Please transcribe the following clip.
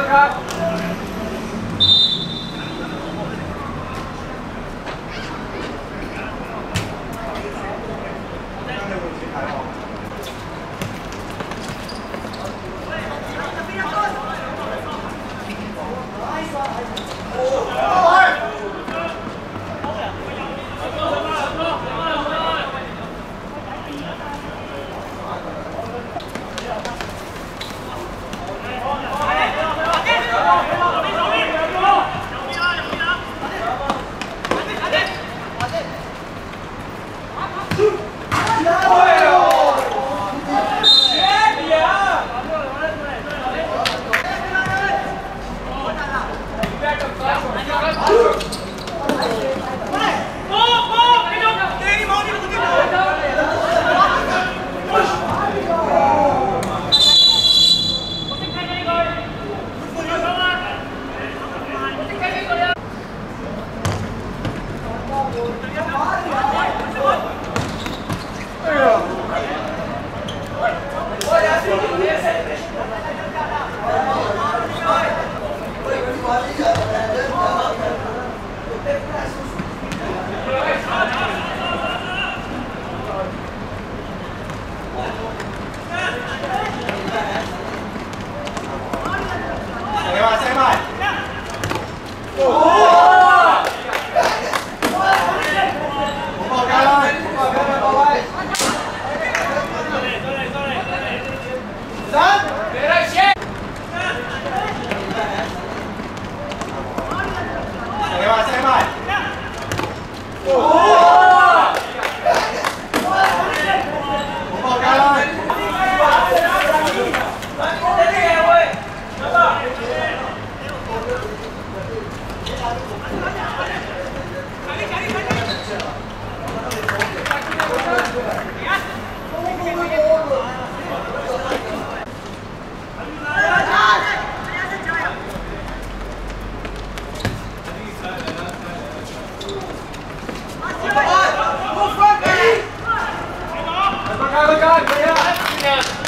Look up. 네. Go, go.